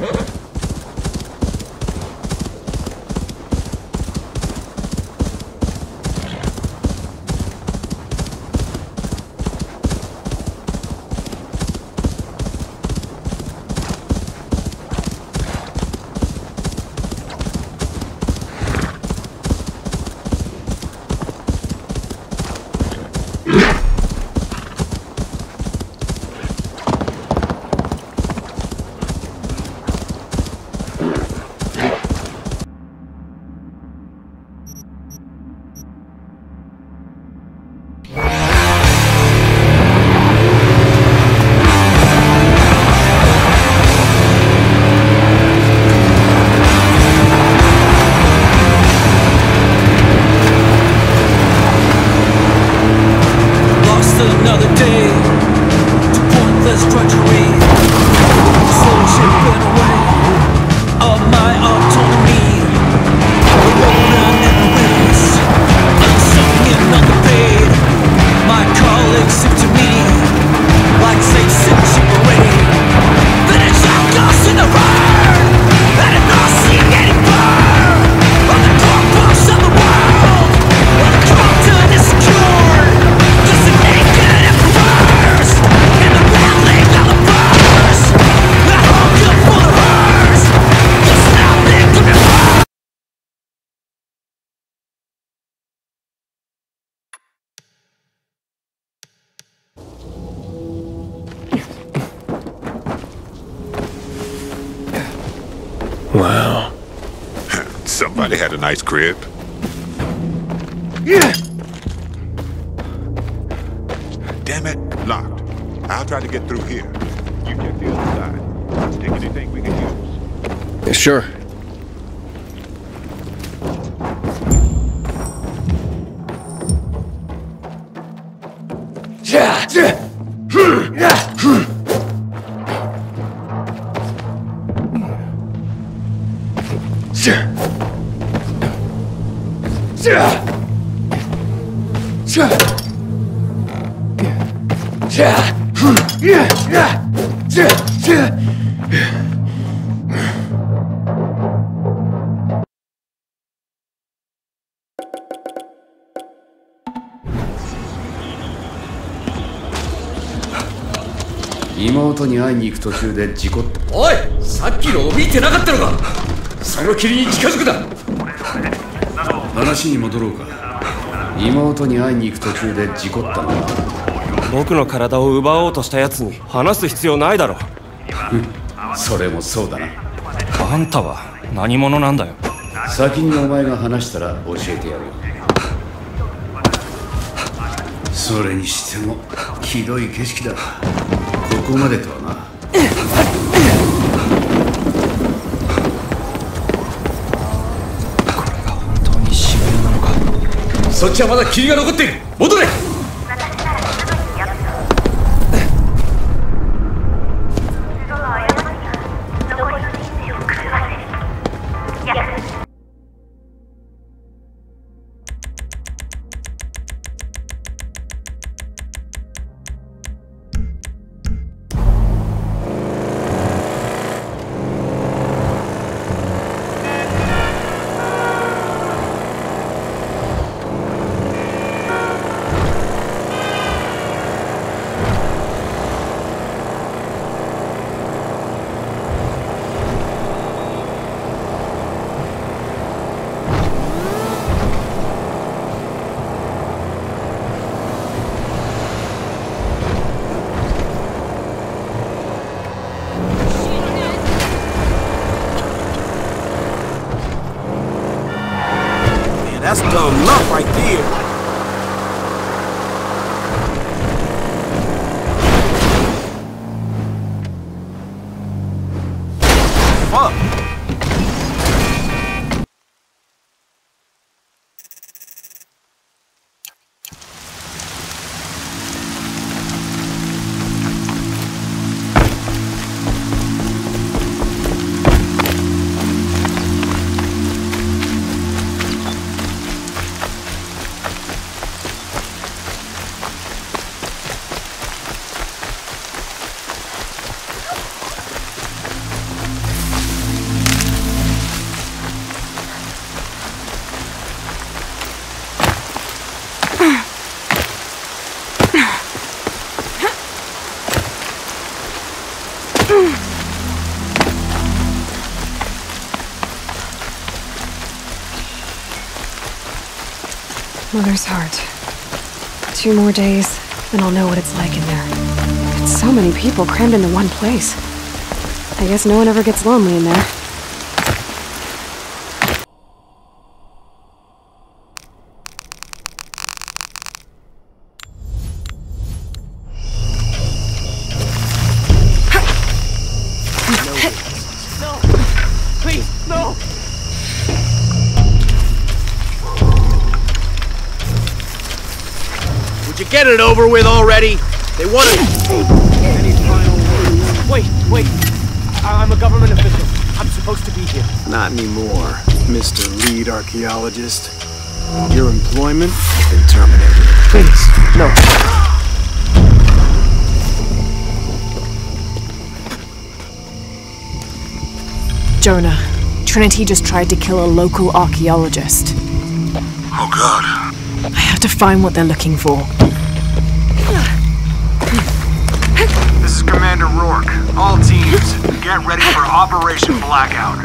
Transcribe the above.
Ha ha ha! Wow. Somebody had a nice crib. Yeah. Damn it, locked. I'll try to get through here. You get the other side. Take anything we can use. Sure. 妹に会いに行く途中で事故った。おいさっきの怯えてなかったのか。その霧に近づくな。話に戻ろうか。妹に会いに行く途中で事故ったのは僕の体を奪おうとした奴に話す必要ないだろそれもそうだな。あんたは何者なんだよ。先にお前が話したら教えてやるよ。それにしてもひどい景色だ。ここまでとはな。これが本当に渋谷なのか。そっちはまだ霧が残っている。戻れ Mother's heart. Two more days, then I'll know what it's like in there. It's so many people crammed into one place. I guess no one ever gets lonely in there. Get it over with already? They want to. Any final words? Wait, wait. I- I'm a government official. I'm supposed to be here. Not anymore, Mr. Lead Archaeologist. Your employment has been terminated. Please, no. Jonah, Trinity just tried to kill a local archaeologist. Oh, God. I have to find what they're looking for. This is Commander Rourke. All teams, get ready for Operation Blackout.